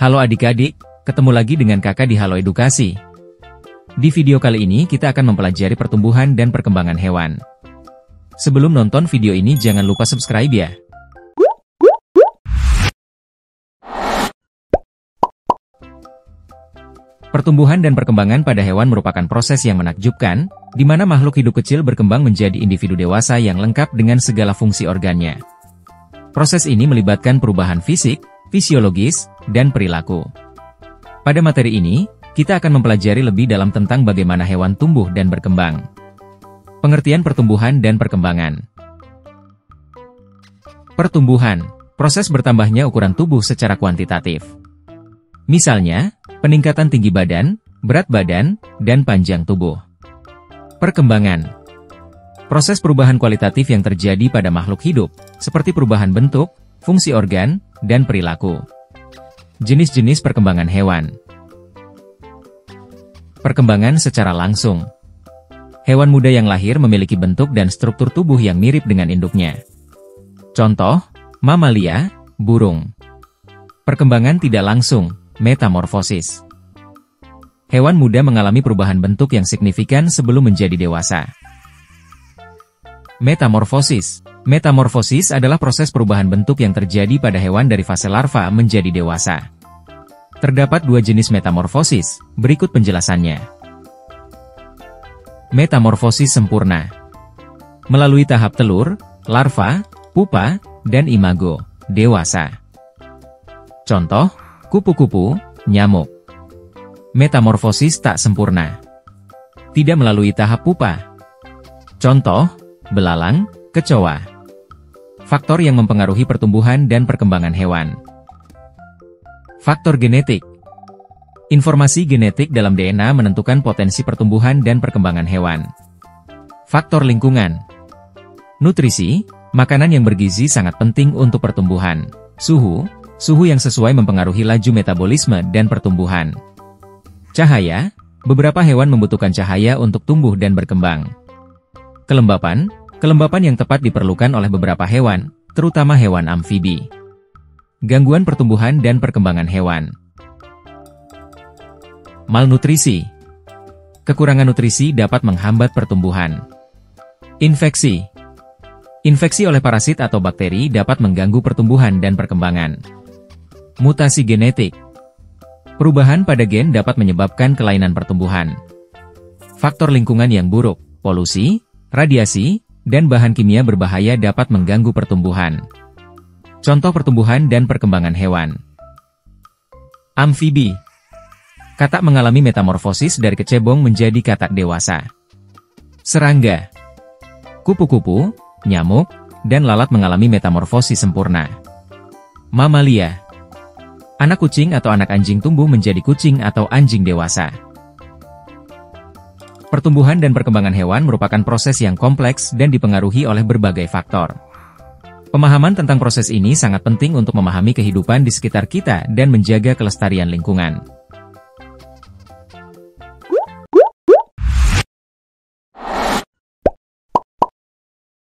Halo adik-adik, ketemu lagi dengan kakak di Halo Edukasi. Di video kali ini kita akan mempelajari pertumbuhan dan perkembangan hewan. Sebelum nonton video ini jangan lupa subscribe ya. Pertumbuhan dan perkembangan pada hewan merupakan proses yang menakjubkan, di mana makhluk hidup kecil berkembang menjadi individu dewasa yang lengkap dengan segala fungsi organnya. Proses ini melibatkan perubahan fisik, fisiologis, dan perilaku. Pada materi ini, kita akan mempelajari lebih dalam tentang bagaimana hewan tumbuh dan berkembang. Pengertian pertumbuhan dan perkembangan. Pertumbuhan, proses bertambahnya ukuran tubuh secara kuantitatif. Misalnya, peningkatan tinggi badan, berat badan, dan panjang tubuh. Perkembangan Proses perubahan kualitatif yang terjadi pada makhluk hidup, seperti perubahan bentuk, fungsi organ, dan perilaku. Jenis-jenis perkembangan hewan Perkembangan secara langsung Hewan muda yang lahir memiliki bentuk dan struktur tubuh yang mirip dengan induknya. Contoh, mamalia, burung. Perkembangan tidak langsung, Metamorfosis Hewan muda mengalami perubahan bentuk yang signifikan sebelum menjadi dewasa. Metamorfosis Metamorfosis adalah proses perubahan bentuk yang terjadi pada hewan dari fase larva menjadi dewasa. Terdapat dua jenis metamorfosis, berikut penjelasannya. Metamorfosis sempurna Melalui tahap telur, larva, pupa, dan imago, dewasa. Contoh, Kupu-kupu, nyamuk. Metamorfosis tak sempurna. Tidak melalui tahap pupa. Contoh, belalang, kecoa. Faktor yang mempengaruhi pertumbuhan dan perkembangan hewan. Faktor genetik. Informasi genetik dalam DNA menentukan potensi pertumbuhan dan perkembangan hewan. Faktor lingkungan. Nutrisi, makanan yang bergizi sangat penting untuk pertumbuhan. Suhu, Suhu yang sesuai mempengaruhi laju metabolisme dan pertumbuhan. Cahaya, beberapa hewan membutuhkan cahaya untuk tumbuh dan berkembang. Kelembapan, kelembapan yang tepat diperlukan oleh beberapa hewan, terutama hewan amfibi. Gangguan pertumbuhan dan perkembangan hewan. Malnutrisi Kekurangan nutrisi dapat menghambat pertumbuhan. Infeksi Infeksi oleh parasit atau bakteri dapat mengganggu pertumbuhan dan perkembangan. Mutasi genetik Perubahan pada gen dapat menyebabkan kelainan pertumbuhan. Faktor lingkungan yang buruk, polusi, radiasi, dan bahan kimia berbahaya dapat mengganggu pertumbuhan. Contoh pertumbuhan dan perkembangan hewan. Amfibi Katak mengalami metamorfosis dari kecebong menjadi katak dewasa. Serangga Kupu-kupu, nyamuk, dan lalat mengalami metamorfosis sempurna. Mamalia Anak kucing atau anak anjing tumbuh menjadi kucing atau anjing dewasa. Pertumbuhan dan perkembangan hewan merupakan proses yang kompleks dan dipengaruhi oleh berbagai faktor. Pemahaman tentang proses ini sangat penting untuk memahami kehidupan di sekitar kita dan menjaga kelestarian lingkungan.